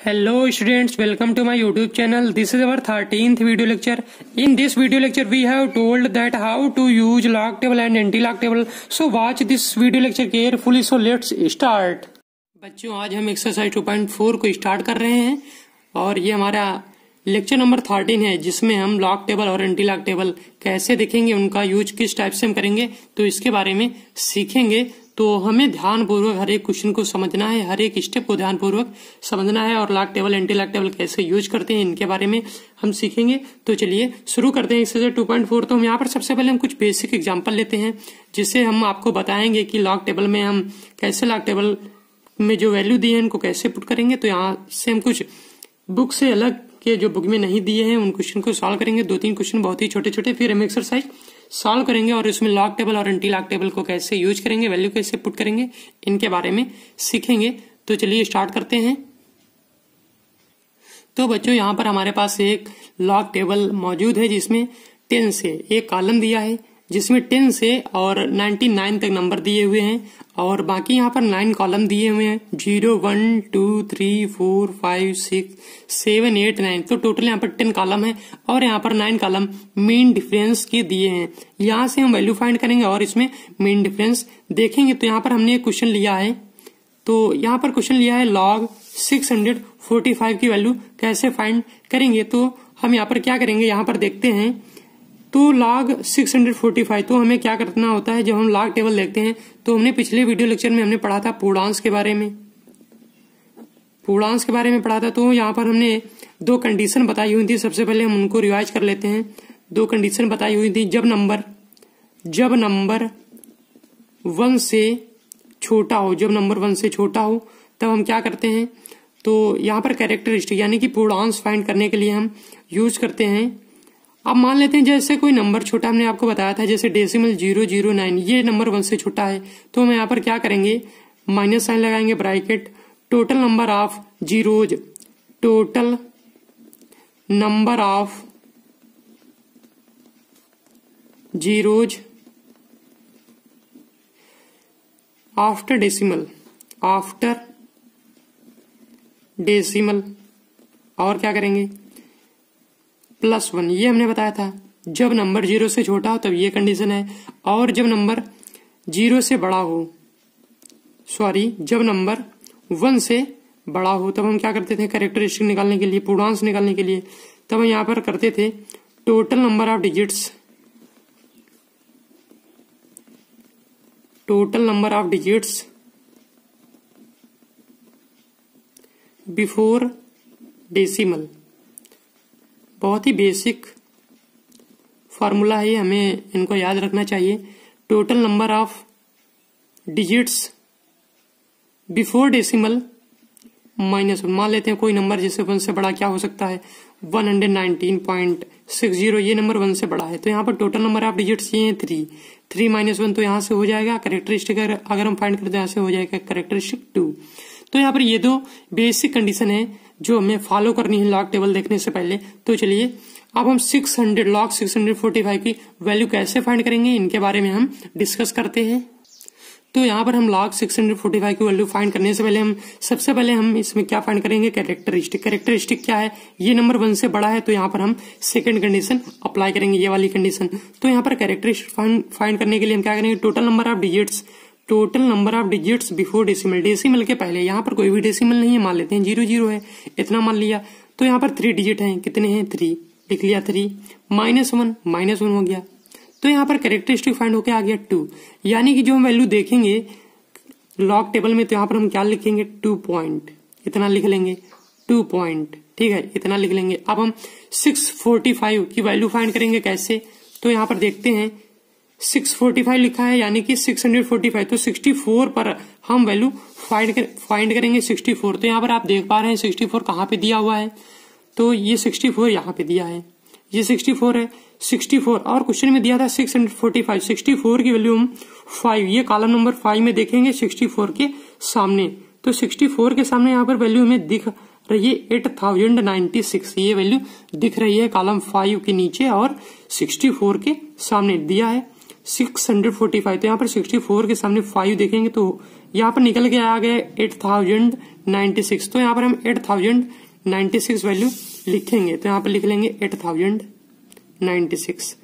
Hello students welcome to my YouTube channel this is our thirteenth video lecture in this video lecture we have told that how to use log table and anti log table so watch this video lecture carefully so let's start बच्चों, आज हम exercise 2.4 को start कर रहे हैं और ये हमारा लेक्चर नंबर थर्टीन है, जिसमें हम लॉक टेबल और एंटी लॉक टेबल कैसे देखेंगे, उनका यूज़ किस टाइप से हम करेंगे तो इसके बारे में सीखेंगे। तो हमें ध्यान पूर्वक हर एक क्वेश्चन को समझना है, हर एक स्टेप को ध्यान पूर्वक समझना है और log table anti log table कैसे यूज़ करते हैं, इनके बारे में हम सीखेंगे। तो चलिए, शुरू करते हैं एक्सरसाइज टू पॉइंट फोर तो हम यहाँ पर सबसे पहले हम कुछ बेसिक एग्ज़ाम्पल लेते हैं जिससे हम आपको बताएँगे कि लॉक टेबल में हम कैसे लॉक टेबल में जो वैल्यू दी है उनको कैसे पुट करेंगे। तो यहाँ से हम कुछ बुक से अलग के जो बुक में नहीं दिए हैं, उन क्वेश्चन को सॉल्व करेंगे। दो तीन क्वेश्चन बहुत ही छोटे छोटे फिर हम एक्सरसाइज सॉल्व करेंगे और इसमें लॉक टेबल और एंटी लॉक टेबल को कैसे यूज़ करेंगे वैल्यू कैसे पुट करेंगे, इनके बारे में सीखेंगे। तो चलिए स्टार्ट करते हैं। तो बच्चों, यहाँ पर हमारे पास एक लॉक टेबल मौजूद है, जिसमें टेन से एक कॉलम दिया है। जिसमें टेन से और नाइन्टी नाइन तक नंबर दिए हुए हैं और बाकी यहाँ पर नाइन कॉलम दिए हुए हैं। Zero one two three four five six seven eight nine तो टोटल यहाँ पर टेन कॉलम है और यहाँ पर नाइन कॉलम मेन डिफरेंस के दिए हैं। यहाँ से हम वैल्यू फाइंड करेंगे और इसमें मेन डिफरेंस देखेंगे। तो यहाँ पर हमने एक क्वेश्चन लिया है। तो यहाँ पर क्वेश्चन लिया है log six hundred forty five की वैल्यू कैसे फाइंड करेंगे? तो हम यहाँ पर क्या करेंगे? यहाँ पर देखते हैं। तो लॉग 645 तो हमें क्या करना होता है? जब हम लॉग टेबल देखते हैं तो हमने पिछले वीडियो लेक्चर में हमने पढ़ा था पूर्णांश के बारे में। पूर्णांश के बारे में पढ़ा था तो यहाँ पर हमने दो कंडीशन बताई हुई थी। सबसे पहले हम उनको रिवाइज कर लेते हैं। दो कंडीशन बताई हुई थी। जब नंबर जब नंबर वन से छोटा हो, जब नंबर वन से छोटा हो, तब हम क्या करते हैं? तो यहाँ पर कैरेक्टरिस्टिक यानी कि पूर्णांश फाइंड करने के लिए हम यूज़ करते हैं। अब मान लेते हैं जैसे कोई नंबर छोटा, हमने आपको बताया था जैसे डेसिमल ज़ीरो ज़ीरो नाइन ये नंबर वन से छोटा है। तो हम यहाँ पर क्या करेंगे? माइनस साइन लगाएँगे bracket total number of zeros total number of zeros after decimal after decimal और क्या करेंगे? प्लस वन, ये हमने बताया था। जब नंबर ज़ीरो से छोटा हो, तब ये कंडीशन है। और जब नंबर ज़ीरो से बड़ा हो सॉरी जब नंबर वन से बड़ा हो, तब हम क्या करते थे? करेक्टरिस्टिक निकालने के लिए पूर्णांश निकालने के लिए, तब हम यहाँ पर करते थे total number of digits total number of digits before decimal बहुत ही बेसिक फॉर्मूला है हमें इनको याद रखना चाहिए। Total number of digits before decimal minus one मान लेते हैं कोई नंबर जैसे वन से बड़ा क्या हो सकता है? One hundred nineteen point six zero ये नंबर वन से बड़ा है। तो यहाँ पर टोटल नंबर ऑफ़ डिजिट्स ये है थ्री थ्री माइनस वन तो यहाँ से हो जाएगा। करेक्टरिस्टिक अगर हम फाइंड करते हैं, यहाँ से हो जाएगा करेक्टरिस्टिक टू तो यहाँ पर ये दो बेसिक कंडीशन है जो हमें फॉलो करनी है लॉक टेबल देखने से पहले। तो चलिए, अब हम 600 लॉक 645 की वैल्यू कैसे फाइंड करेंगे, इनके बारे में हम डिस्कस करते हैं। तो यहाँ पर हम लॉग 645 की वैल्यू फाइंड करने से पहले हम, सबसे पहले हम इसमें क्या फाइंड करेंगे? कैरेक्टरिस्टिक कैरेक्टरिस्टिक क्या है? ये नंबर वन से बड़ा है तो यहाँ पर हम सेकंड कंडीशन अप्लाई करेंगे, ये वाली कंडीशन तो यहाँ पर कैरेक्टरिस्टिक फाइंड करने के लिए हम क्या करेंगे? Total number of digits total number of digits before decimal decimal के पहले। यहाँ पर कोई भी डेसिमल नहीं है, मान लेते हैं ज़ीरो ज़ीरो है, इतना मान लिया। तो यहाँ पर थ्री डिजिट है, कितने हैं? थ्री लिख लिया three minus one minus one हो गया। तो यहाँ पर कैरेक्टरिस्टिक फाइंड होकर आ गया टू यानी कि जो हम वैल्यू देखेंगे लॉक टेबल में तो यहाँ पर हम क्या लिखेंगे? टू पॉइंट इतना लिख लेंगे। टू पॉइंट ठीक है, इतना लिख लेंगे। अब हम सिक्स फोर्टी फाइव की वैल्यू फाइंड करेंगे कैसे? तो यहाँ पर देखते हैं 645 लिखा है यानी कि 645 तो 64 पर हम वैल्यू फाइंड कर, फाइंड करेंगे 64 तो यहाँ पर आप देख पा रहे हैं 64 कहाँ पे दिया हुआ है। तो ये 64 यहाँ पे दिया है। ये 64 है। 64 और क्वेश्चन में दिया था 645 64 की वैल्यू हम 5 ये कॉलम नंबर 5 में देखेंगे 64 के सामने। तो 64 के सामने यहाँ पर वैल्यू हमें दिख रही है एट थाउज़ेंड नाइन्टी सिक्स। ये वैल्यू दिख रही है कॉलम फाइव के नीचे और 64 के सामने दिया है। 645 तो यहाँ पर 64 के सामने 5 देखेंगे तो यहाँ पर निकल के आ गया एट थाउज़ेंड गए 8096 तो यहाँ पर हम 8096 वैल्यू लिखेंगे। तो यहाँ पर लिख लेंगे 8096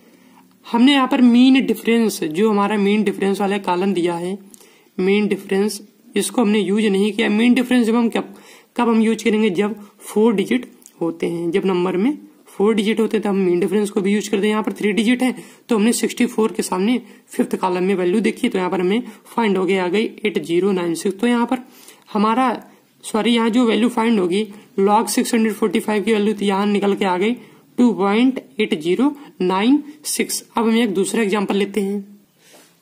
हमने यहाँ पर मीन डिफरेंस, जो हमारा मीन डिफरेंस वाला कालम दिया है, मीन डिफरेंस, इसको हमने यूज़ नहीं किया। मीन डिफरेंस जब हम कब कब हम यूज़ करेंगे? जब फोर डिजिट होते हैं, जब नंबर में फोर डिजिट होते तो हम मीन डिफरेंस को भी यूज़ करते हैं। यहाँ पर थ्री डिजिट है तो हमने सिक्सटी फोर के सामने फिफ्थ कॉलम में वैल्यू देखी तो यहाँ पर हमें फाइंड हो गया आ गई एट ज़ीरो नाइन सिक्स। तो यहाँ पर हमारा, सॉरी, यहाँ जो वैल्यू फाइंड होगी log six hundred forty five की वैल्यू यहाँ निकल के आ गई two point eight zero nine six. अब हम एक दूसरा एग्ज़ाम्पल लेते हैं।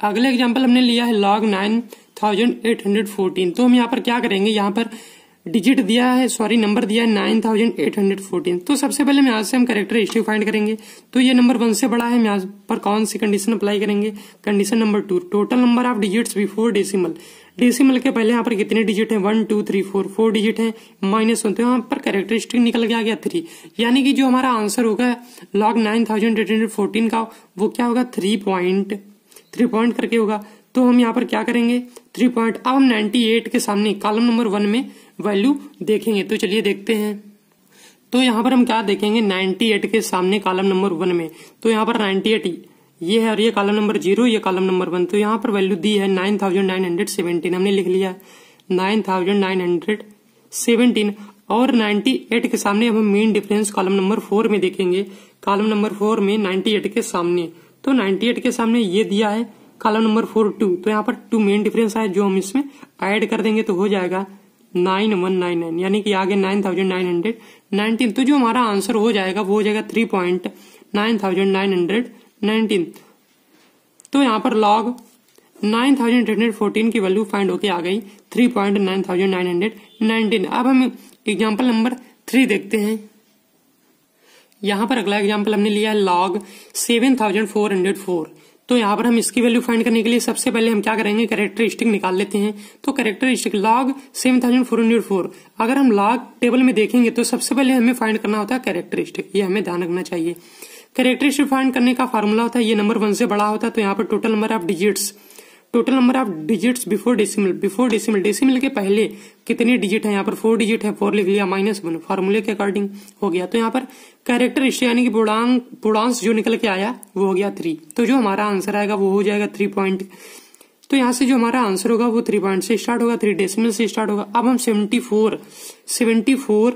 अगले एग्ज़ाम्पल हमने लिया है log nine thousand eight hundred fourteen. तो हम यहाँ पर क्या करेंगे, यहाँ पर डिजिट दिया है सॉरी नंबर दिया है nine thousand eight hundred fourteen तो सबसे पहले हम यहाँ से हम करेक्टर हिस्ट्री फाइंड करेंगे। तो ये नंबर वन से बड़ा है, हम यहाँ पर कौन सी कंडीशन अप्लाई करेंगे? Condition number two total number of digits before decimal decimal के पहले यहाँ पर कितने डिजिट है? One two three four four digit है माइनस वन तो यहाँ पर कैरेक्टरिस्टिक निकल के आ गया थ्री यानी कि जो हमारा आंसर होगा log nine thousand eight hundred fourteen का, वो क्या होगा? थ्री पॉइंट थ्री पॉइंट करके होगा। तो हम यहाँ पर क्या करेंगे? थ्री पॉइंट अब हम नाइन्टी एट के सामने कॉलम नंबर वन में वैल्यू देखेंगे। तो चलिए देखते हैं। तो यहाँ पर हम क्या देखेंगे? 98 के सामने कॉलम नंबर वन में। तो यहाँ पर 98 ये है और ये कॉलम नंबर ज़ीरो ये कॉलम नंबर वन तो यहाँ पर वैल्यू दी है 9917 हमने लिख लिया 9917 और 98 के सामने हम main difference column number four में देखेंगे। कॉलम नंबर फोर में 98 के सामने। तो 98 के सामने ये दिया है कॉलम नंबर फोर टू तो यहाँ पर टू मेन डिफरेंस है जो हम इसमें ऐड कर देंगे तो हो जाएगा। नाइन वन नाइन नाइन, यानी कि आगे nine thousand nine hundred. Nineteen तो जो हमारा आंसर हो जाएगा, वो हो जाएगा three point nine thousand nine hundred nineteen. तो यहाँ पर log nine thousand hundred fourteen की वैल्यू फाइंड होके आ गई, three point nine thousand nine hundred. Nineteen अब हम एग्ज़ाम्पल नंबर थ्री देखते हैं। यहाँ पर अगला एग्ज़ाम्पल हमने लिया है log seven thousand four hundred four. तो यहाँ पर हम इसकी वैल्यू फाइंड करने के लिए सबसे पहले हम क्या करेंगे? कैरेक्टरिस्टिक निकाल लेते हैं। तो characteristic log seven thousand four hundred four अगर हम लॉग टेबल में देखेंगे तो सबसे पहले हमें फाइंड करना होता है कैरेक्टरिस्टिक ये हमें ध्यान रखना चाहिए। कैरेक्टरिस्टिक फाइंड करने का फॉर्मूला होता है, ये नंबर वन से बड़ा होता है तो यहाँ पर total number of digits total number of digits before decimal before decimal decimal के पहले कितने डिजिट है? यहाँ पर फोर डिजिट है फोर लिख लिया माइनस वन फॉर्मूले के अकॉर्डिंग हो गया। तो यहाँ पर कैरेक्टर यानी कि पूर्णांक, पूर्णांश जो निकल के आया, वो हो गया थ्री तो जो हमारा आंसर आएगा, वो हो जाएगा थ्री पॉइंट तो यहाँ से जो हमारा आंसर होगा, वो थ्री पॉइंट से स्टार्ट होगा थ्री डेसिमल से स्टार्ट होगा। अब हम सेवेंटी फोर सेवेंटी फोर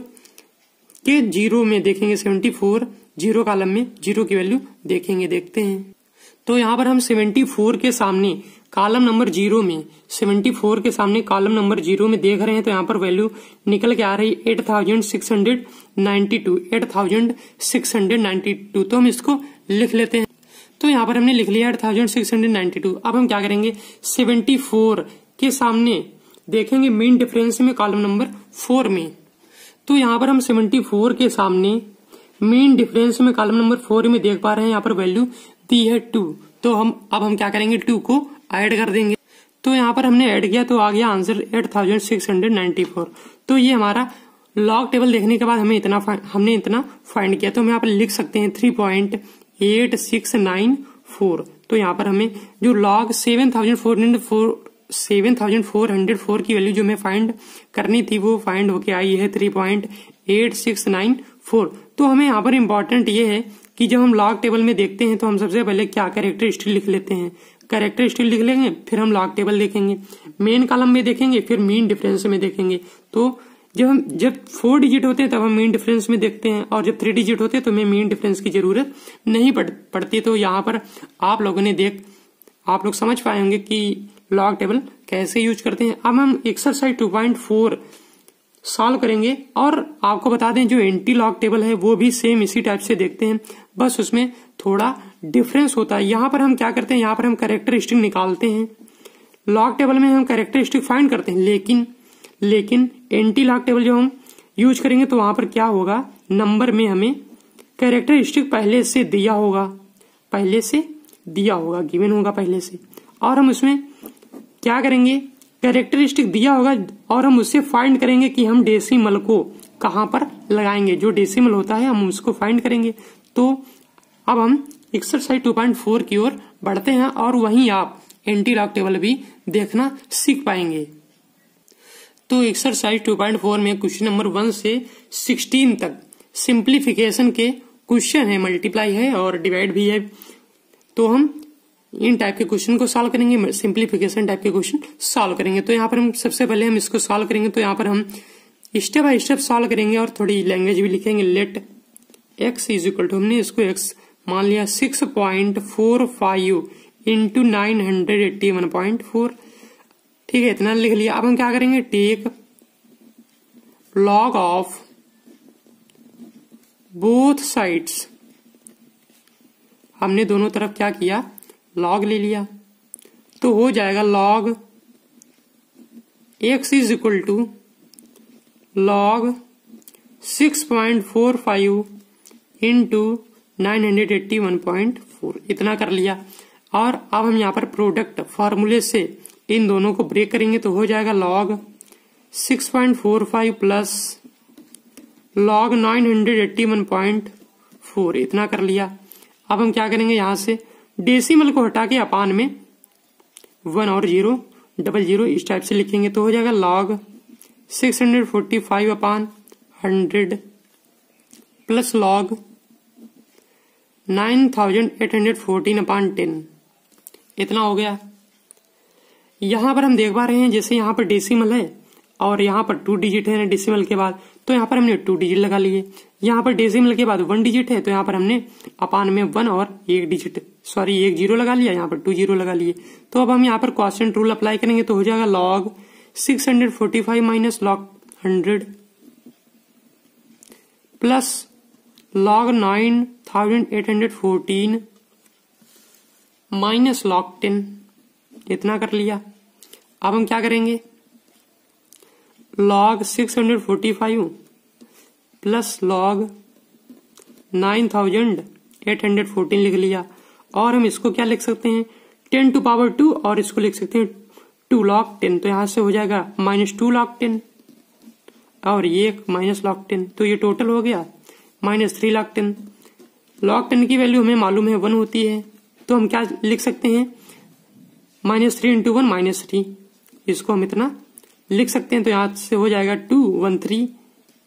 के ज़ीरो में देखेंगे। सेवेंटी फोर ज़ीरो कॉलम में ज़ीरो की वैल्यू देखेंगे, देखते हैं। तो यहाँ पर हम सेवेंटी फोर के सामने कॉलम नंबर ज़ीरो में सेवेंटी फोर के सामने कॉलम नंबर ज़ीरो में देख रहे हैं तो यहाँ पर वैल्यू निकल के आ रही eight thousand six hundred ninety two eight thousand six hundred ninety two तो हम इसको लिख लेते हैं। तो यहाँ पर हमने लिख लिया eight thousand six hundred ninety two अब हम क्या करेंगे? सेवेंटी फोर के सामने देखेंगे मेन डिफरेंस में कॉलम नंबर फोर में। तो यहाँ पर हम सेवेंटी फोर के सामने मेन डिफरेंस में कॉलम नंबर फोर में देख पा रहे हैं, यहाँ पर वैल्यू दी है टू तो हम, अब हम क्या करेंगे टू को ऐड कर देंगे। तो यहाँ पर हमने ऐड किया तो आ गया answer eight thousand six hundred ninety four. तो ये हमारा लॉग टेबल देखने के बाद हमें इतना हमने इतना फाइंड किया। तो हम यहाँ पर लिख सकते हैं three point eight six nine four तो यहाँ पर हमें जो log seven thousand four hundred four seven thousand four hundred four की वैल्यू जो हमें फाइंड करनी थी, वो फाइंड होके आई है three point eight six nine four तो हमें यहाँ पर इम्पोर्टेंट ये है कि जब हम लॉग टेबल में देखते हैं तो हम सबसे पहले क्या कैरेक्टरिस्टिक लिख लेते हैं? कैरेक्टरिस्टिक लिख लेंगे फिर हम लॉग टेबल देखेंगे। मेन कॉलम में देखेंगे फिर मीन डिफरेंस में देखेंगे। तो जब हम जब फोर डिजिट होते हैं तब हम मीन डिफरेंस में देखते हैं और जब थ्री डिजिट होते हैं तो हमें मीन डिफरेंस की ज़रूरत नहीं पड़, पड़ती। तो यहाँ पर आप लोगों ने देख आप लोग समझ पाए होंगे कि लॉग टेबल कैसे यूज़ करते हैं। अब हम exercise two point four solve करेंगे और आपको बता दें जो एंटी लॉग टेबल है वो भी सेम इसी टाइप से देखते हैं। बस उसमें थोड़ा डिफरेंस होता है। यहाँ पर हम क्या करते हैं? यहाँ पर हम कैरेक्टरिस्टिक निकालते हैं। लॉग टेबल में हम कैरेक्टरिस्टिक फाइंड करते हैं। लेकिन लेकिन एंटी लॉग टेबल जो हम यूज़ करेंगे तो वहाँ पर क्या होगा? नंबर में हमें कैरेक्टरिस्टिक पहले से दिया होगा। पहले से दिया होगा गिवन होगा पहले से। और हम उसमें क्या करेंगे? कैरेक्टरिस्टिक दिया होगा और हम उससे फाइंड करेंगे कि हम डेसिमल को कहाँ पर लगाएँगे। जो डेसिमल होता है, हम उसको फाइंड करेंगे। तो अब हम एक्सरसाइज 2.4 की ओर बढ़ते हैं और वहीं आप एंटी लॉक टेबल भी देखना सीख पाएँगे। तो एक्सरसाइज 2.4 में क्वेश्चन नंबर वन से 16 तक सिंप्लीफिकेशन के क्वेश्चन है मल्टीप्लाई है और डिवाइड भी है। तो हम इन टाइप के क्वेश्चन को सॉल्व करेंगे सिंप्लीफिकेशन टाइप के क्वेश्चन सॉल्व करेंगे। तो यहाँ पर हम सबसे पहले हम इसको सॉल्व करेंगे तो यहाँ पर हम स्टेप बाय स्टेप सॉल्व करेंगे और थोड़ी लैंग्वेज भी लिखेंगे। Let X is equal to हमने इसको एक्स मान लिया six point four five into nine hundred eighty one point four. ठीक है, इतना लिख लिया। अब हम क्या करेंगे? Take log of both sides हमने दोनों तरफ़ क्या किया? लॉग ले लिया। तो हो जाएगा log X is equal to log six point four five into nine hundred eighty one point four. इतना कर लिया। और अब हम यहाँ पर प्रोडक्ट फॉर्मूले से इन दोनों को ब्रेक करेंगे तो हो जाएगा log six point four five plus log nine hundred eighty one point four. इतना कर लिया। अब हम क्या करेंगे यहाँ से? डेसिमल को हटा के अपान में वन और ज़ीरो डबल ज़ीरो इस टाइप से लिखेंगे तो हो जाएगा log six hundred forty five upon hundred plus log nine thousand eight hundred fourteen upon ten. इतना हो गया। यहाँ पर हम देख पा रहे हैं, जैसे यहाँ पर डेसिमल है, और यहाँ पर टू डिजिट है डेसिमल के बाद तो यहाँ पर हमने टू डिजिट लगा लिए। यहाँ पर डेसिमल के बाद वन डिजिट है तो यहाँ पर हमने अपान में वन और एक डिजिट सॉरी एक ज़ीरो लगा लिया, यहाँ पर टू ज़ीरो लगा लिए। तो अब हम यहाँ पर क्वेश्चन रूल अप्लाई करेंगे तो हो जाएगा log six hundred forty five minus log hundred plus log nine thousand eight hundred fourteen minus log ten इतना कर लिया। अब हम क्या करेंगे? Log six hundred forty five plus log nine thousand eight hundred fourteen लिख लिया। और हम इसको क्या लिख सकते हैं? टेन टू पावर टू और इसको लिख सकते हैं टू लॉक टेन तो यहाँ से हो जाएगा माइनस टू लॉक टेन और ये माइनस लॉक टेन तो ये टोटल हो गया minus three log ten log ten की वैल्यू हमें मालूम है वन होती है। तो हम क्या लिख सकते हैं? Minus three into one minus three इसको हम इतना लिख सकते हैं तो यहाँ से हो जाएगा two one three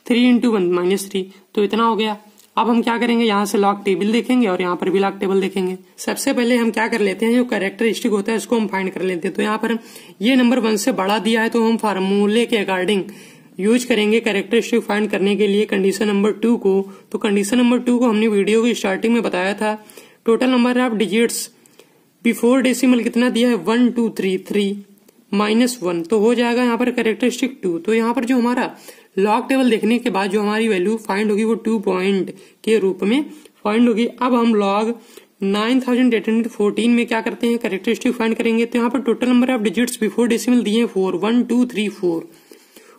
three into one minus three तो इतना हो गया। अब हम क्या करेंगे? यहाँ से लॉक टेबल देखेंगे और यहाँ पर भी लॉक टेबल देखेंगे। सबसे पहले हम क्या कर लेते हैं? जो कैरेक्टरिस्टिक होता है, उसको हम फाइंड कर लेते हैं। तो यहाँ पर ये नंबर वन से बड़ा दिया है तो हम फार्मूले के अकॉर्डिंग यूज़ करेंगे कैरेक्टरिस्टिक फाइंड करने के लिए कंडीशन नंबर टू को। तो कंडीशन नंबर टू को हमने वीडियो की स्टार्टिंग में बताया था। Total number of digits before decimal कितना दिया है? One two three three minus one तो हो जाएगा यहाँ पर कैरेक्टरिस्टिक टू तो यहाँ पर जो हमारा लॉग टेबल देखने के बाद जो हमारी वैल्यू फाइंड होगी वो टू पॉइंट के रूप में फाइंड होगी। अब हम log nine thousand eight hundred fourteen में क्या करते हैं? करेक्टरिस्टिक फाइंड करेंगे। तो यहाँ पर total number of digits before decimal दिए four one two three four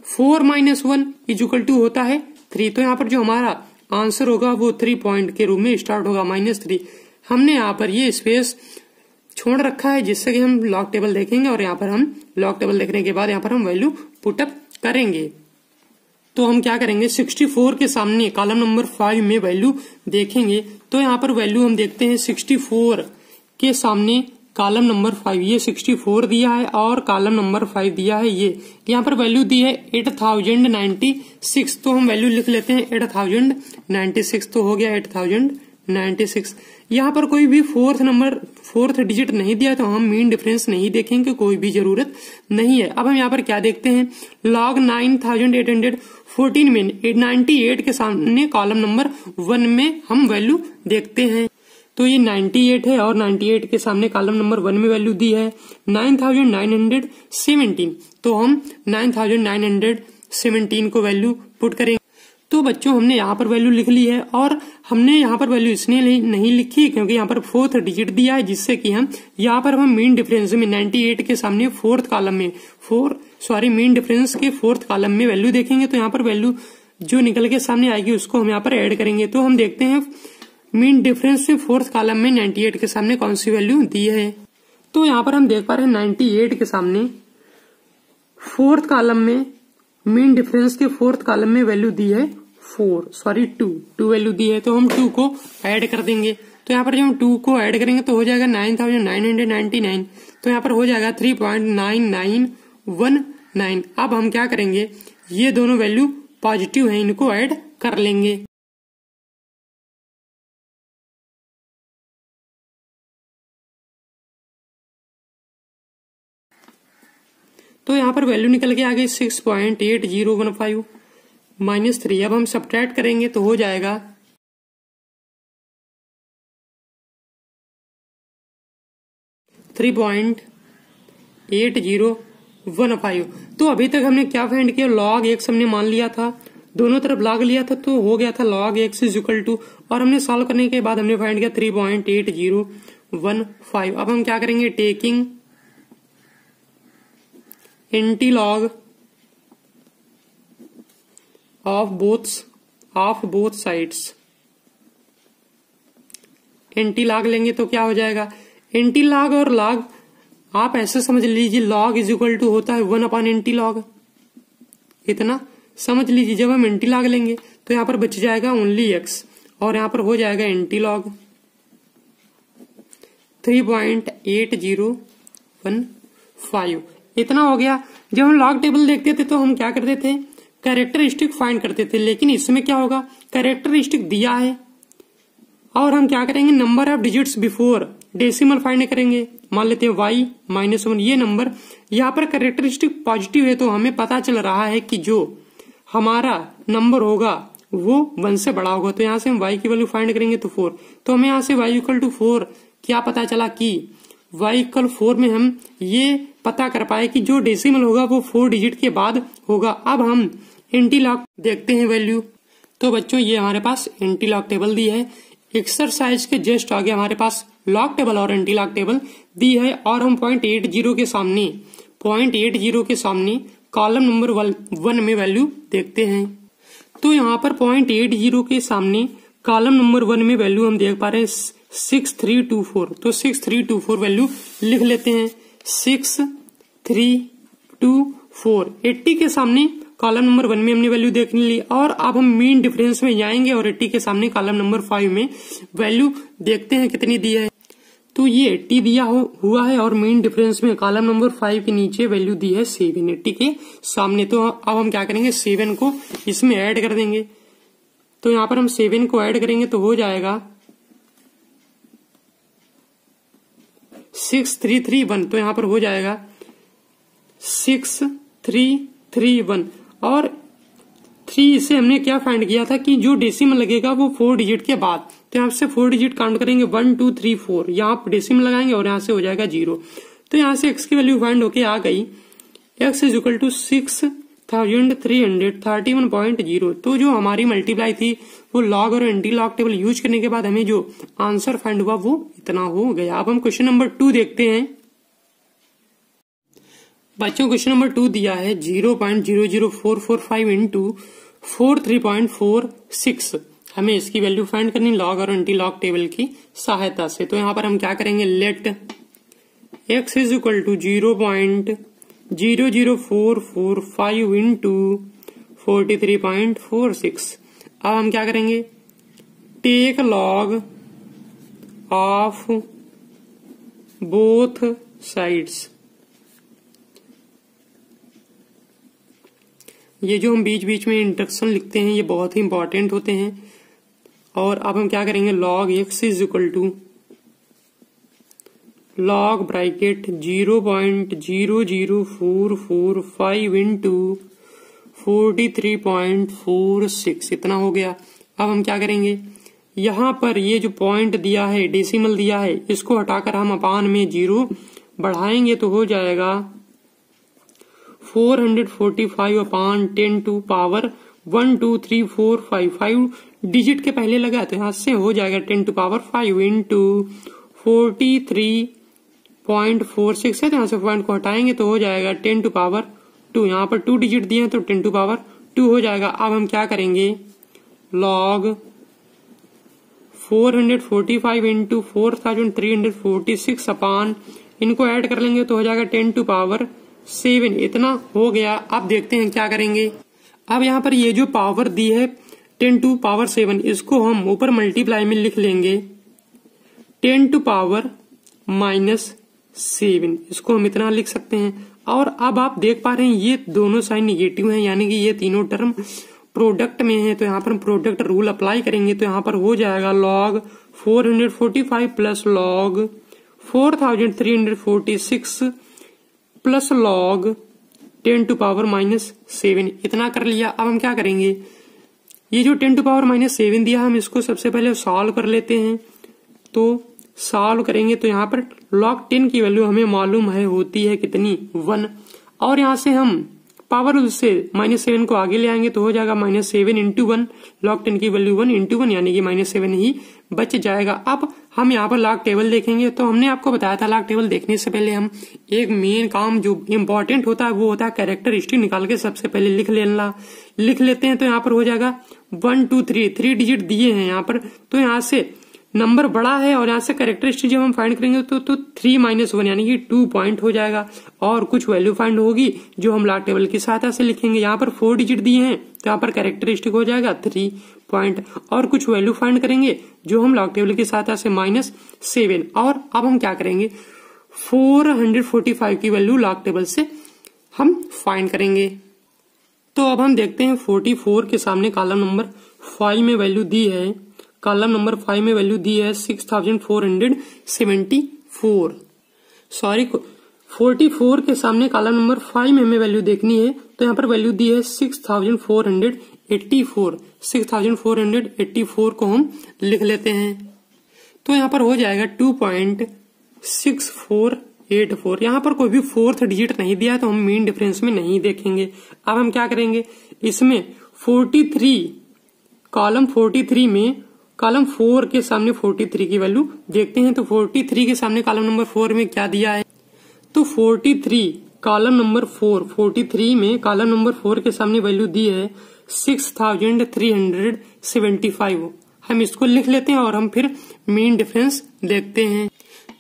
four minus one equal to होता है थ्री। तो यहाँ पर जो हमारा आंसर होगा वो थ्री पॉइंट के रूप में स्टार्ट होगा, माइनस थ्री। हमने यहाँ पर ये स्पेस छोड़ रखा है जिससे कि हम लॉक टेबल देखेंगे और यहाँ पर हम लॉक टेबल देखने के बाद यहाँ पर हम वैल्यू पुटअप करेंगे। तो हम क्या करेंगे? 64 के सामने कॉलम नंबर फाइव में वैल्यू देखेंगे। तो यहाँ पर वैल्यू हम देखते हैं 64 के सामने कॉलम नंबर फाइव, ये 64 दिया है और कॉलम नंबर फाइव दिया है ये। यहाँ पर वैल्यू दी है एट थाउज़ेंड नाइन्टी सिक्स तो हम वैल्यू लिख लेते हैं एट थाउज़ेंड नाइन्टी सिक्स तो हो गया एट थाउज़ेंड नाइन्टी सिक्स। यहाँ पर कोई भी फोर्थ नंबर, फोर्थ डिजिट नहीं दिया तो हम मीन डिफरेंस नहीं देखेंगे, कोई भी ज़रूरत नहीं है। अब हम यहाँ पर क्या देखते हैं? Log nine thousand eight hundred fourteen में नाइन्टी एट के सामने कॉलम नंबर वन में हम वैल्यू देखते हैं। तो ये 98 है और 98 के सामने कॉलम नंबर वन में वैल्यू दी है 9917 तो हम 9917 को वैल्यू पुट करेंगे। तो बच्चों, हमने यहाँ पर वैल्यू लिख ली है और हमने यहाँ पर वैल्यू इसलिए नहीं लिखी क्योंकि यहाँ पर फोर्थ डिजिट दिया है, जिससे कि हम यहाँ पर हम मेन डिफरेंस में 98 के सामने फोर्थ कॉलम में, फोर, सॉरी, मेन डिफरेंस के फोर्थ कॉलम में वैल्यू देखेंगे। तो यहाँ पर वैल्यू जो निकल के सामने आएगी, उसको हम यहाँ पर एड करेंगे। तो हम देखते हैं मीन डिफरेंस से फोर्थ कॉलम में नाइन्टी के सामने कौन सी वैल्यू दी है? तो यहाँ पर हम देख पा रहे हैं नाइन्टी के सामने फोर्थ कॉलम में मीन डिफरेंस के फोर्थ कॉलम में वैल्यू दी है four sorry two two value दी है। तो हम टू को ऐड कर देंगे। तो यहाँ पर जब हम टू को ऐड करेंगे तो हो जाएगा nine thousand nine hundred ninety nine तो यहाँ पर हो जाएगा three point nine nine one nine अब हम क्या करेंगे? ये दोनों वैल्यू पॉजिटिव है, इनको ऐड कर लेंगे। तो यहाँ पर वैल्यू निकल के आ गई six point eight zero one five minus three अब हम सब्ट्रैक्ट करेंगे तो हो जाएगा। Three point eight zero one five तो अभी तक हमने क्या फाइंड किया? लॉग एक्स हमने मान लिया था। दोनों तरफ़ लॉग लिया था तो हो गया था log x is equal to और हमने सॉल्व करने के बाद हमने फाइंड किया three point eight zero one five अब हम क्या करेंगे? Taking log of both of both sides. Log लेंगे तो क्या हो जाएगा? Log और लॉग आप ऐसे समझ लीजिए लॉग इज़ इक्वल टू होता है वन अपॉन log इतना समझ लीजिए, जब हम log लेंगे तो यहाँ पर बच जाएगा ओनली एक्स और यहाँ पर हो जाएगा log three point eight zero one five इतना हो गया। जब हम लॉग टेबल देखते थे तो हम क्या करते थे? कैरेक्टरिस्टिक फाइंड करते थे। लेकिन इसमें क्या होगा? कैरेक्टरिस्टिक दिया है। और हम क्या करेंगे? Number of digits before decimal find करेंगे। मान लेते हैं वाई माइनस वन ये नंबर यहाँ पर करेक्टरिस्टिक पॉजिटिव है तो हमें पता चल रहा है कि जो हमारा नंबर होगा, वो वन से बड़ा होगा। तो यहाँ से हम वाई की वैल्यू फाइंड करेंगे तो फोर तो हमें यहाँ से वाई इक्वल टू फोर क्या पता चला कि वाई इक्वल फोर में हम ये पता कर पाए कि जो डेसिमल होगा वो फोर डिजिट के बाद होगा। अब हम एंटी लॉक देखते हैं वैल्यू तो बच्चों, ये हमारे पास एंटी लॉक टेबल दी है। एक्सरसाइज के जस्ट आगे हमारे पास लॉक टेबल और एंटी लॉक टेबल दी है और हम पॉइंट एट ज़ीरो के सामने पॉइंट एट ज़ीरो के सामने कॉलम नंबर वन में वैल्यू देखते हैं। तो यहाँ पर पॉइंट एट ज़ीरो के सामने कॉलम नंबर वन में वैल्यू हम देख पा रहे हैं सिक्स थ्री टू फोर तो six three two four value लिख लेते हैं। Six three, two, four. Eighty के सामने कॉलम नंबर वन में हमने वैल्यू देख ली और अब हम मीन डिफरेंस में जाएँगे और एट्टी के सामने कॉलम नंबर फाइव में वैल्यू देखते हैं कितनी दी है। तो ये एट्टी दिया हुआ है और मेन डिफरेंस में कॉलम नंबर फाइव के नीचे वैल्यू दी है सेवन एट्टी के सामने। तो अब हम क्या करेंगे? सेवन को इसमें ऐड कर देंगे। तो यहाँ पर हम सेवन को ऐड करेंगे तो हो जाएगा सिक्स थ्री थ्री वन तो यहाँ पर हो जाएगा सिक्स, थ्री थ्री, वन। और थ्री से हमने क्या फाइंड किया था कि जो डेसिमल लगेगा वो फोर डिजिट के बाद। तो यहाँ से फोर डिजिट काउंट करेंगे वन टू थ्री फोर यहाँ डेसिमल लगाएँगे और यहाँ से हो जाएगा ज़ीरो तो यहाँ से एक्स की वैल्यू फाइंड होके आ गई। X is equal to six thousand three hundred thirty one point zero तो जो हमारी मल्टीप्लाई थी, वो लॉग और एंटी लॉग टेबल यूज़ करने के बाद हमें जो आंसर फाइंड हुआ वो इतना हो गया। अब हम क्वेश्चन नंबर टू देखते हैं। बच्चों क्वेश्चन नंबर टू दिया है zero point zero zero four four five into four three point four six हमें इसकी वैल्यू फाइंड करनी लॉग और एंटी लॉग टेबल की सहायता से। तो यहाँ पर हम क्या करेंगे? Let x is equal to zero point zero zero four four five into forty three point four six अब हम क्या करेंगे? Take log of both sides ये जो हम बीच बीच में इंट्रक्शन लिखते हैं, ये बहुत ही इंपॉर्टेंट होते हैं। और अब हम क्या करेंगे? Log x is equal to log bracket zero point zero zero four four five into forty three point four six इतना हो गया। अब हम क्या करेंगे? यहाँ पर ये जो पॉइंट दिया है डेसिमल दिया है, इसको हटाकर हम अपान में ज़ीरो बढ़ाएँगे तो हो जाएगा four hundred forty five upon ten to power one two three four five five digit के पहले लगा तो यहाँ से हो जाएगा ten to power five into forty three point four six है तो यहाँ से पॉइंट को हटाएँगे तो हो जाएगा टेन टू पावर टू यहाँ पर टू डिजिट दिए हैं तो टेन टू पावर टू हो जाएगा अब हम क्या करेंगे log four hundred forty five into four thousand three hundred forty six upon इनको ऐड कर लेंगे तो हो जाएगा टेन टू पावर सेवन इतना हो गया। अब देखते हैं क्या करेंगे। अब यहाँ पर ये जो पावर दी है टेन टू पावर सेवन इसको हम ऊपर मल्टीप्लाई में लिख लेंगे। Ten to power minus seven इसको हम इतना लिख सकते हैं। और अब आप देख पा रहे हैं, ये दोनों साइन निगेटिव हैं, यानी कि ये तीनों टर्म प्रोडक्ट में है। तो यहाँ पर हम प्रोडक्ट रूल अप्लाई करेंगे तो यहाँ पर हो जाएगा log 445 plus log 4346 plus log ten to power minus seven. इतना कर लिया, अब हम क्या करेंगे? ये जो ten to power minus seven दिया, हम इसको सबसे पहले सॉल्व कर लेते हैं। तो सॉल्व करेंगे तो यहाँ पर लॉग टेन की वैल्यू हमें मालूम है, होती है कितनी? वन। और यहाँ से हम पावर से माइनस सेवन को आगे ले आएँगे तो हो जाएगा minus seven into one log ten की वैल्यू वन इंटू वन यानी कि माइनस सेवन ही बच जाएगा। अब हम यहाँ पर लॉग टेबल देखेंगे। तो हमने आपको बताया था लॉग टेबल देखने से पहले हम एक मेन काम जो इम्पोर्टेंट होता है, वो होता है कैरेक्टर हिस्ट्री निकाल के सबसे पहले लिख लेना। लिख लेते हैं तो यहाँ पर हो जाएगा one two three three digit दिए हैं यहाँ पर। तो यहाँ से नंबर बड़ा है और यहाँ से करेक्टरिस्टिक जब हम फाइंड करेंगे तो तो थ्री माइनस वन यानी कि टू पॉइंट हो जाएगा। और कुछ वैल्यू फाइंड होगी जो हम लाट टेबल की सहायता से लिखेंगे। यहाँ पर फोर डिजिट दिए हैं तो यहाँ पर करेक्टरिस्टिक हो जाएगा थ्री पॉइंट और कुछ वैल्यू फाइंड करेंगे जो हम लॉग टेबल की सहायता से माइनस सेवन और अब हम क्या करेंगे? फोर हंड्रेड फोर्टी फाइव की वैल्यू लॉग टेबल से हम फाइंड करेंगे। तो अब हम देखते हैं फोर्टी फोर के सामने कॉलम नंबर फाइव में वैल्यू दी है। कॉलम नंबर फाइव में वैल्यू दी है six thousand four hundred seventy four sorry forty four के सामने कॉलम नंबर फाइव में हमें वैल्यू देखनी है तो यहाँ पर वैल्यू दी है six thousand four hundred eighty four six thousand four hundred eighty four को हम लिख लेते हैं। तो यहाँ पर हो जाएगा two point six four eight four यहाँ पर कोई भी फोर्थ डिजिट नहीं दिया तो हम मीन डिफरेंस में नहीं देखेंगे। अब हम क्या करेंगे? इसमें forty three column forty three में कॉलम फोर के सामने फोर्टी थ्री की वैल्यू देखते हैं तो फोर्टी थ्री के सामने कॉलम नंबर फोर में क्या दिया है? तो forty three column number four forty three में कॉलम नंबर फोर के सामने वैल्यू दी है six thousand three hundred seventy five हम इसको लिख लेते हैं और हम फिर मीन डिफरेंस देखते हैं।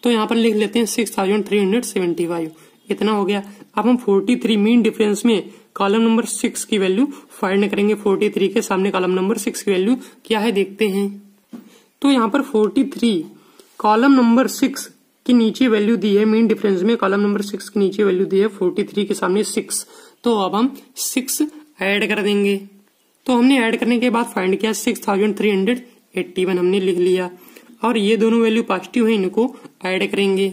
तो यहाँ पर लिख लेते हैं six thousand three hundred seventy five इतना हो गया। अब हम फोर्टी थ्री मीन डिफरेंस में कॉलम नंबर सिक्स की वैल्यू फाइंड करेंगे। फोर्टी थ्री के सामने कॉलम नंबर सिक्स की वैल्यू क्या है देखते हैं। तो यहाँ पर 43 कॉलम नंबर सिक्स की नीचे वैल्यू दी है मीन डिफरेंस में कॉलम नंबर सिक्स की नीचे वैल्यू दी है 43 के सामने सिक्स तो अब हम सिक्स ऐड कर देंगे। तो हमने ऐड करने के बाद फाइंड किया six thousand three hundred eighty one हमने लिख लिया। और ये दोनों वैल्यू पॉजिटिव है, इनको ऐड करेंगे।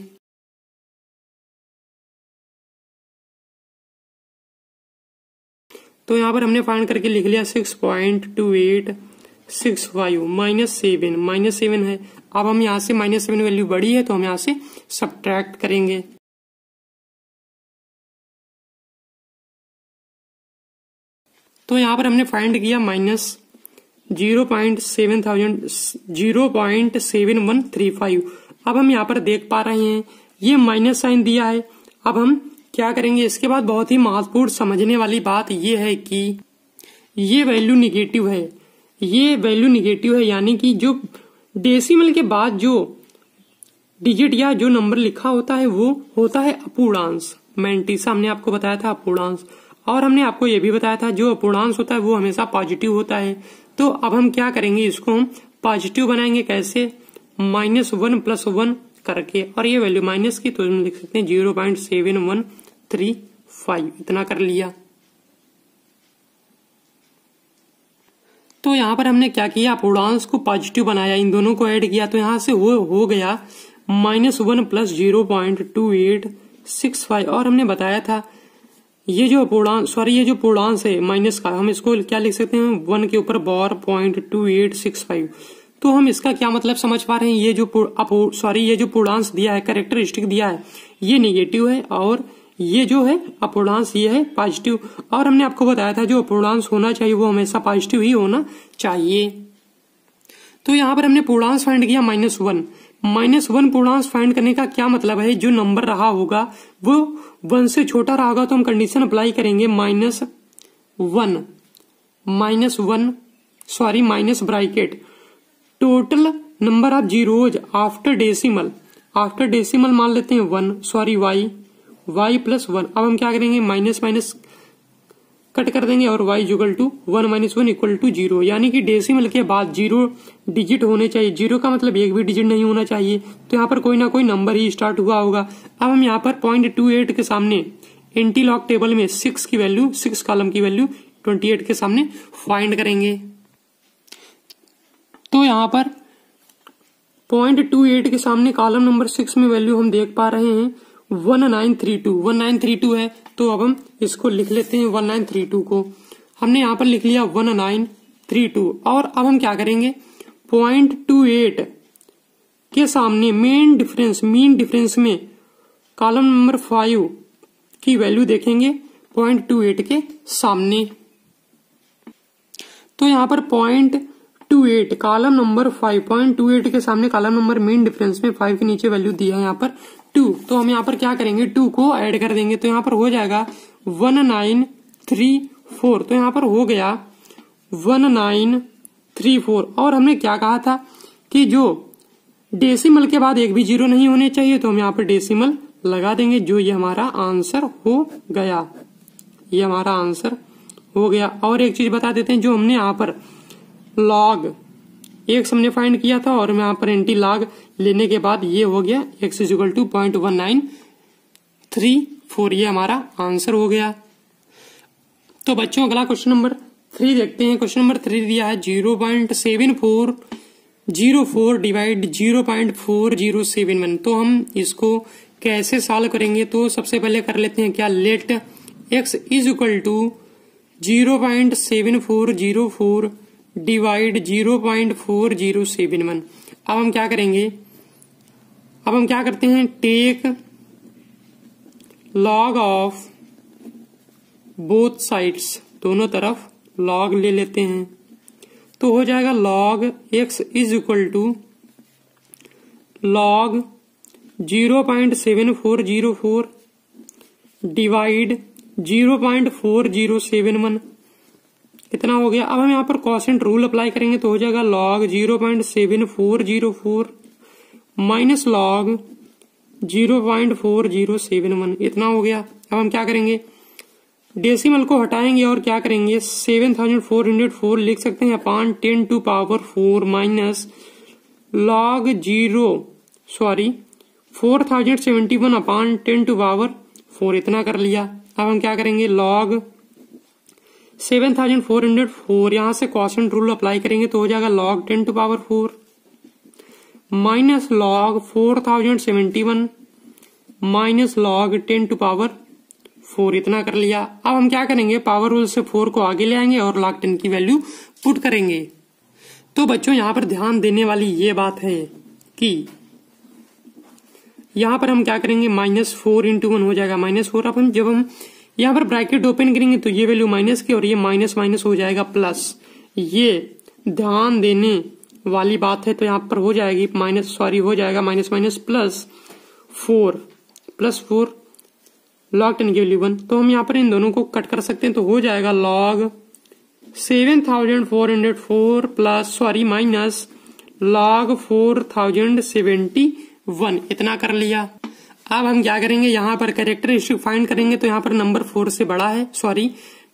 तो यहाँ पर हमने फाइंड करके लिख लिया six point two eight six five minus seven. Minus seven है। अब हम यहाँ से माइनस सेवन वैल्यू बड़ी है तो हम यहाँ से सब्ट्रैक्ट करेंगे। तो यहाँ पर हमने फाइंड किया minus zero point seven thousand, zero point seven one three five. अब हम यहाँ पर देख पा रहे हैं, ये माइनस साइन दिया है। अब हम क्या करेंगे? इसके बाद बहुत ही महत्वपूर्ण समझने वाली बात यह है कि ये वैल्यू निगेटिव है। ये वैल्यू निगेटिव है, यानी कि जो डेसिमल के बाद जो डिजिट या जो नंबर लिखा होता है, वो होता है अपूर्णांश। मैंटीसा हमने आपको बताया था अपूर्णांश। और हमने आपको ये भी बताया था, जो अपूर्णांश होता है, वो हमेशा पॉजिटिव होता है। तो अब हम क्या करेंगे, इसको हम पॉजिटिव बनाएँगे कैसे? माइनस वन प्लस वन करके। और ये वैल्यू माइनस की तो हम लिख सकते हैं zero point seven one three five इतना कर लिया। तो यहाँ पर हमने क्या किया? अपूर्णांश को पॉजिटिव बनाया, इन दोनों को ऐड किया तो यहाँ से वो हो गया minus one plus zero point two eight six five और हमने बताया था, ये जो अपूर्णांश सॉरी ये जो पूर्णांश है माइनस का, हम इसको क्या लिख सकते हैं? वन के ऊपर bar point two eight six five तो हम इसका क्या मतलब समझ पा रहे हैं? ये जो सॉरी ये जो पूर्णांश दिया है करेक्टरिस्टिक दिया है, ये निगेटिव है और ये जो है, अपूर्णांश ये है पॉजिटिव और हमने आपको बताया था, जो अपूर्णांश होना चाहिए, वो हमेशा पॉजिटिव ही होना चाहिए। तो यहाँ पर हमने पूर्णांश फाइंड किया माइनस वन माइनस वन पूर्णांश फाइंड करने का क्या मतलब है? जो नंबर रहा होगा, वो वन से छोटा रहा होगा तो हम कंडीशन अप्लाई करेंगे minus one minus one sorry minus bracket total number of zeros after decimal after decimal मान लेते हैं one sorry y y plus one अब हम क्या करेंगे? माइनस माइनस कट कर देंगे और y equal to one minus one equal to zero यानी कि डेसिमल के बाद ज़ीरो डिजिट होने चाहिए। ज़ीरो का मतलब एक भी डिजिट नहीं होना चाहिए। तो यहाँ पर कोई ना कोई नंबर ही स्टार्ट हुआ होगा। अब हम यहाँ पर पॉइंट टू एट के सामने एंटी लॉक टेबल में सिक्स की वैल्यू सिक्स कॉलम की वैल्यू ट्वेंटी एट के सामने फाइंड करेंगे। तो यहाँ पर पॉइंट टू एट के सामने कॉलम नंबर सिक्स में वैल्यू हम देख पा रहे हैं। One nine three two one nine three two है तो अब हम इसको लिख लेते हैं वन नाइन थ्री टू को। हमने यहाँ पर लिख लिया वन नाइन थ्री टू और अब हम क्या करेंगे? पॉइंट टू एट के सामने मेन डिफरेंस मीन डिफरेंस में कॉलम नंबर फाइव की वैल्यू देखेंगे पॉइंट टू एट के सामने। तो यहाँ पर point two eight column number five point two eight के सामने कॉलम नंबर मेन डिफरेंस में फाइव के नीचे वैल्यू दिया है यहाँ पर। टू। तो हम यहाँ पर क्या करेंगे? टू को ऐड कर देंगे। तो यहाँ पर हो जाएगा वन नाइन थ्री फोर। तो यहाँ पर हो गया वन नाइन थ्री फोर। और हमने क्या कहा था कि जो डेसिमल के बाद एक भी ज़ीरो नहीं होने चाहिए तो हम यहाँ पर डेसिमल लगा देंगे, जो ये हमारा आंसर हो गया। ये हमारा आंसर हो गया। और एक चीज़ बता देते हैं, जो हमने यहाँ पर लॉग एक्स हमने फाइंड किया था और यहाँ पर एंटी लॉग लेने के बाद ये हो गया x is equal to point one nine three four ये हमारा आंसर हो गया। तो बच्चों, अगला क्वेश्चन नंबर थ्री देखते हैं। क्वेश्चन नंबर थ्री दिया है zero point seven four zero four divide zero point four zero seven one तो हम इसको कैसे सॉल्व करेंगे? तो सबसे पहले कर लेते हैं क्या? Let x is equal to zero point seven four zero four divide zero point four zero seven one. अब हम क्या करेंगे? अब हम क्या करते हैं? Take log of both sides दोनों तरफ़ लॉग ले लेते हैं। तो हो जाएगा log x is equal to log zero point seven four zero four divide zero point four zero seven one. कितना हो गया? अब हम यहाँ पर कॉसेंट रूल अप्लाई करेंगे तो हो जाएगा log zero point seven four zero four minus log zero point four zero seven one इतना हो गया। अब हम क्या करेंगे? डेसिमल को हटाएँगे और क्या करेंगे? Seven thousand four hundred four लिख सकते हैं अपान। Ten to power four minus log zero sorry four thousand seventy one upon. Ten to power four इतना कर लिया। अब हम क्या करेंगे? Log seven thousand four hundred four यहाँ से क्वेश्चन रूल अप्लाई करेंगे तो हो जाएगा log ten to power four minus log four thousand seventy one minus log ten to power four इतना कर लिया। अब हम क्या करेंगे? पावर रूल से फोर को आगे ले आएँगे और लॉग टेन की वैल्यू पुट करेंगे। तो बच्चों, यहाँ पर ध्यान देने वाली ये बात है कि यहाँ पर हम क्या करेंगे? माइनस फोर इंटू वन हो जाएगा। माइनस फोर अब हम जब हम यहाँ पर ब्रैकेट ओपन करेंगे तो ये वैल्यू माइनस की और ये माइनस माइनस हो जाएगा प्लस ये ध्यान देने वाली बात है तो यहाँ पर हो जाएगी माइनस सॉरी हो जाएगा minus minus plus four plus four log ten की वैल्यू वन तो हम यहाँ पर इन दोनों को कट कर सकते हैं तो हो जाएगा log seven thousand four hundred four plus sorry minus log four thousand seventy one इतना कर लिया। अब हम क्या करेंगे? यहाँ पर कैरेक्टरिस्टिक फाइंड करेंगे तो यहाँ पर नंबर फोर से बड़ा है सॉरी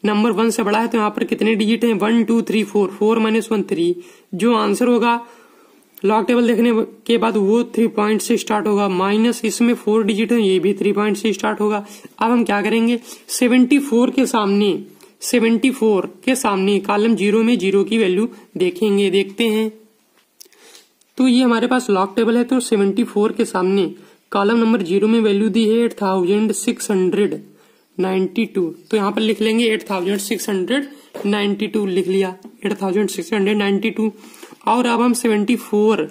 नंबर वन से बड़ा है तो यहाँ पर कितने डिजिट हैं? One two three four four minus one three जो आंसर होगा लॉग टेबल देखने के बाद वो थ्री पॉइंट से स्टार्ट होगा। माइनस इसमें फोर डिजिट है, ये भी थ्री पॉइंट से स्टार्ट होगा। अब हम क्या करेंगे? सेवेंटी फोर के सामने सेवेंटी फोर के सामने कॉलम ज़ीरो में ज़ीरो की वैल्यू देखेंगे, देखते हैं। तो ये हमारे पास लॉक टेबल है तो सेवेंटी फोर के सामने कॉलम नंबर ज़ीरो में वैल्यू दी है eight thousand six hundred ninety two तो यहाँ पर लिख लेंगे eight thousand six hundred ninety two लिख लिया eight thousand six hundred ninety two और अब हम सेवेंटी फोर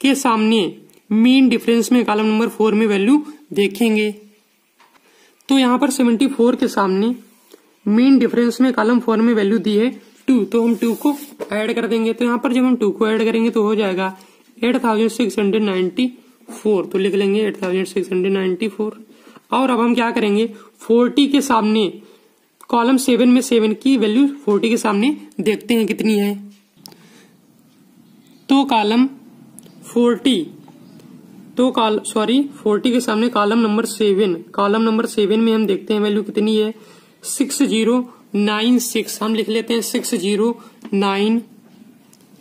के सामने मीन डिफरेंस में कॉलम नंबर फोर में वैल्यू देखेंगे। तो यहाँ पर सेवेंटी फोर के सामने मीन डिफरेंस में कॉलम फोर में वैल्यू दी है टू तो हम टू को ऐड कर देंगे। तो यहाँ पर जब हम टू को ऐड करेंगे तो हो जाएगा eight thousand six hundred ninety four तो लिख लेंगे eight thousand six hundred ninety four. और अब हम क्या करेंगे? फोर्टी के सामने, कॉलम सेवन में सेवन की वैल्यू फोर्टी के सामने देखते हैं कितनी है। तो कॉलम फोर्टी तो कॉल, सॉरी, फोर्टी के सामने column number seven, column number seven में हम देखते हैं वैल्यू कितनी है? सिक्स ज़ीरो नाइन सिक्स, हम लिख लेते हैं सिक्स ज़ीरो नाइन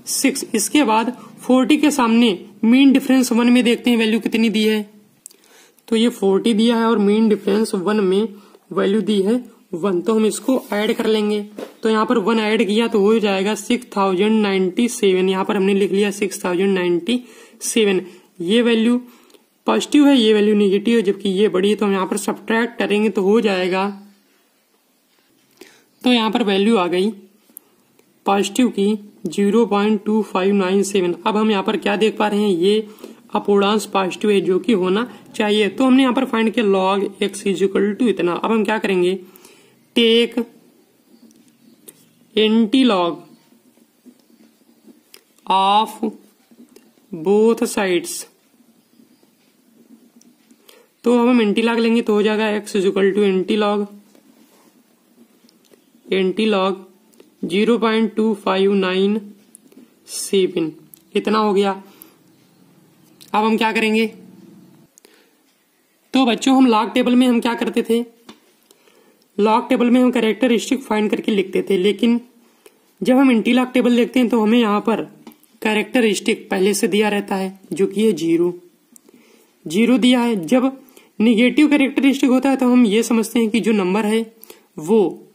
सिक्स। इसके बाद फोर्टी के सामने मीन डिफरेंस वन में देखते हैं वैल्यू कितनी दी है। तो ये फोर्टी दिया है और मीन डिफरेंस वन में वैल्यू दी है वन तो हम इसको ऐड कर लेंगे। तो यहाँ पर वन ऐड किया तो हो जाएगा सिक्स थाउज़ेंड नाइन्टी सेवन यहाँ पर हमने लिख लिया सिक्स थाउज़ेंड नाइन्टी सेवन ये वैल्यू पॉजिटिव है, ये वैल्यू निगेटिव है, जबकि ये बड़ी है तो हम यहाँ पर सब्ट्रैक्ट करेंगे तो हो जाएगा। तो यहाँ पर वैल्यू आ गई पॉजिटिव की zero point two five nine seven. अब हम यहाँ पर क्या देख पा रहे हैं? ये अपूर्णांश पॉजिटिव है, जो कि होना चाहिए। तो हमने यहाँ पर फाइंड किया log x is equal to इतना। अब हम क्या करेंगे? Take anti log of both sides तो अब हम एंटी लॉग लेंगे तो हो जाएगा x is equal to anti log anti log zero point two five nine seven. इतना हो गया। अब हम क्या करेंगे? तो बच्चों, हम लॉग टेबल में हम क्या करते थे? लॉग टेबल में हम कैरेक्टरिस्टिक फाइंड करके लिखते थे, लेकिन जब हम इंटी लॉग टेबल देखते हैं तो हमें यहाँ पर कैरेक्टरिस्टिक पहले से दिया रहता है, जो कि है ज़ीरो। ज़ीरो दिया है। जब निगेटिव कैरेक्टरिस्टिक होता है तो हम ये समझते हैं कि जो नंबर है, वो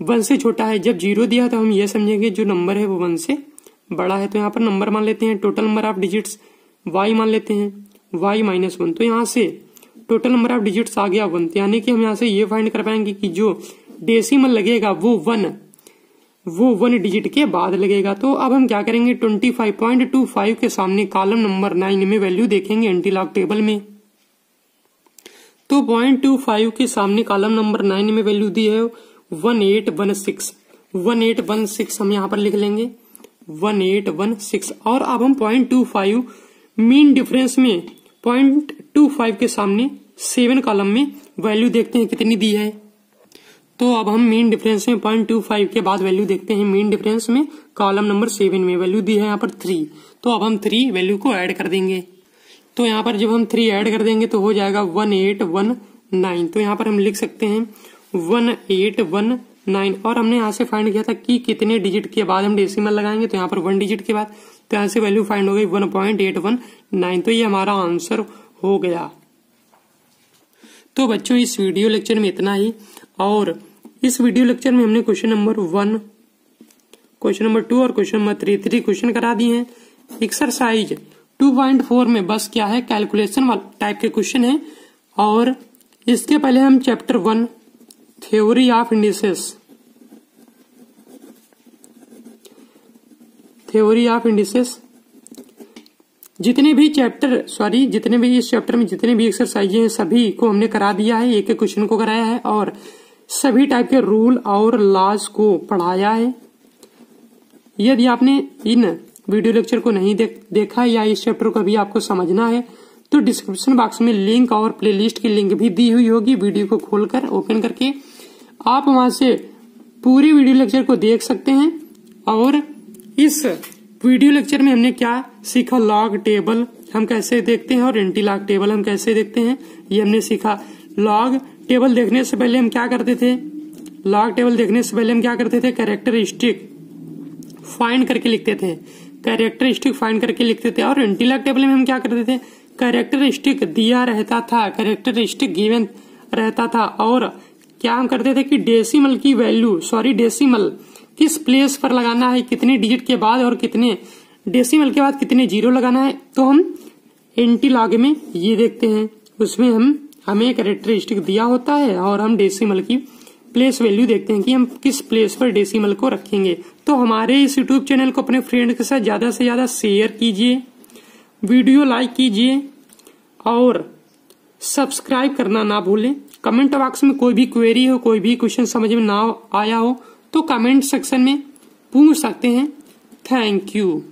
वन से छोटा है, जब ज़ीरो दिया तो हम ये समझेंगे जो नंबर है वो वन से बड़ा है तो यहाँ पर नंबर मान लेते हैं, total number of digits y मान लेते हैं, वाई माइनस वन तो यहाँ से टोटल नंबर ऑफ़ डिजिट्स आ गया वन यानी कि हम यहाँ से ये फाइंड कर पाएँगे कि जो डेसिमल लगेगा वो वन वो वन डिजिट के बाद लगेगा। तो अब हम क्या करेंगे twenty five point two five के सामने कॉलम नंबर नाइन में वैल्यू देखेंगे एंटी लॉग टेबल में। तो पॉइंट टू फाइव के सामने कॉलम नंबर नाइन में वैल्यू दी है one eight one six. One eight one six हम यहाँ पर लिख लेंगे। One eight one six. और अब हम point two five, mean difference में पॉइंट टू फाइव के सामने सेवन कॉलम में वैल्यू देखते हैं कितनी दी है। तो अब हम मीन डिफरेंस में पॉइंट टू फाइव के बाद वैल्यू देखते हैं। मीन डिफरेंस में कॉलम नंबर सेवन में वैल्यू दी है यहाँ पर थ्री। तो अब हम थ्री वैल्यू को ऐड कर देंगे। तो यहाँ पर जब हम थ्री ऐड कर देंगे तो हो जाएगा वन एट वन नाइन। तो यहाँ पर हम लिख सकते हैं वन एट वन नाइन और हमने यहाँ से फाइंड किया था कि कितने डिजिट के बाद हम डेसिमल लगाएँगे तो यहाँ पर वन डिजिट के बाद तो यहाँ से वैल्यू फाइंड हो गई one point eight one nine तो ये हमारा आंसर हो गया। तो बच्चों, इस वीडियो लेक्चर में इतना ही, और इस वीडियो लेक्चर में हमने question number one question number two और question number three three question करा दिए हैं। एक्सरसाइज टू पॉइंट फोर में बस क्या है? कैलकुलेशन टाइप के क्वेश्चन है, और इसके पहले हम chapter one theory of indices theory of indices जितने भी चैप्टर सॉरी जितने भी इस चैप्टर में जितने भी एक्सरसाइज हैं सभी को हमने करा दिया है एक एक क्वेश्चन को कराया है और सभी टाइप के रूल और लॉज को पढ़ाया है। यदि आपने इन वीडियो लेक्चर को नहीं देख, देखा या इस चैप्टर को भी आपको समझना है तो डिस्क्रिप्शन बॉक्स में लिंक और प्लेलिस्ट की लिंक भी दी हुई होगी वीडियो को खोलकर ओपन करके। आप वहाँ से पूरी वीडियो लेक्चर को देख सकते हैं और इस वीडियो लेक्चर में हमने क्या सीखा? लॉग टेबल हम कैसे देखते हैं और एंटी लॉग टेबल हम कैसे देखते हैं? ये हमने सीखा। लॉग टेबल देखने से पहले हम क्या करते थे? लॉग टेबल देखने से पहले हम क्या करते थे? कैरेक्टरिस्टिक फाइंड करके लिखते थे। कैरेक्टरिस्टिक फाइंड करके लिखते थे और एंटी लॉग टेबल में हम क्या करते थे? कैरेक्टरिस्टिक दिया रहता था। कैरेक्टरिस्टिक गिवन रहता था और क्या हम करते थे कि डेसिमल की वैल्यू सॉरी डेसिमल किस प्लेस पर लगाना है, कितने डिजिट के बाद और कितने डेसिमल के बाद कितने ज़ीरो लगाना है? तो हम एंटी लॉग में ये देखते हैं। उसमें हम, हमें कैरेक्टरिस्टिक दिया होता है और हम डेसिमल की प्लेस वैल्यू देखते हैं कि हम किस प्लेस पर डेसिमल को रखेंगे। तो हमारे इस यूट्यूब चैनल को अपने फ्रेंड के साथ ज़्यादा से ज़्यादा शेयर कीजिए वीडियो लाइक कीजिए और सब्सक्राइब करना ना भूलें। कमेंट बॉक्स में कोई भी क्वेरी हो, कोई भी क्वेश्चन समझ में ना आया हो तो कमेंट सेक्शन में पूछ सकते हैं। Thank you.